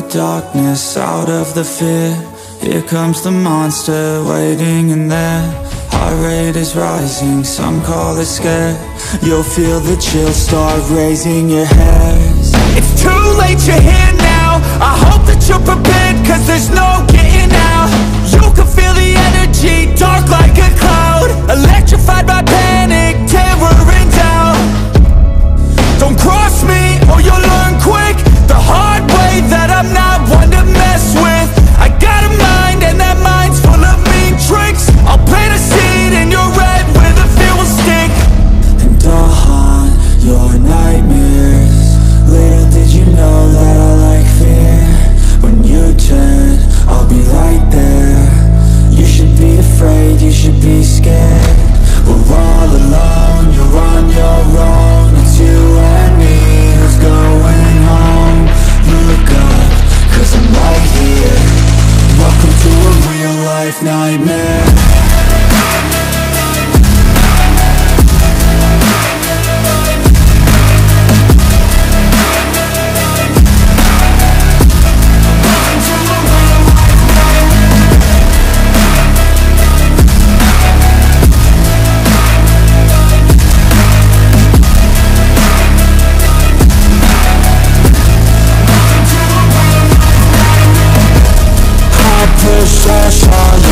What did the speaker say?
the darkness, out of the fear. Here comes the monster waiting in there. Heart rate is rising, some call it scare. You'll feel the chill start raising your hairs. It's too late, you're here now. I hope that you're prepared, cause there's no getting out. wish I saw you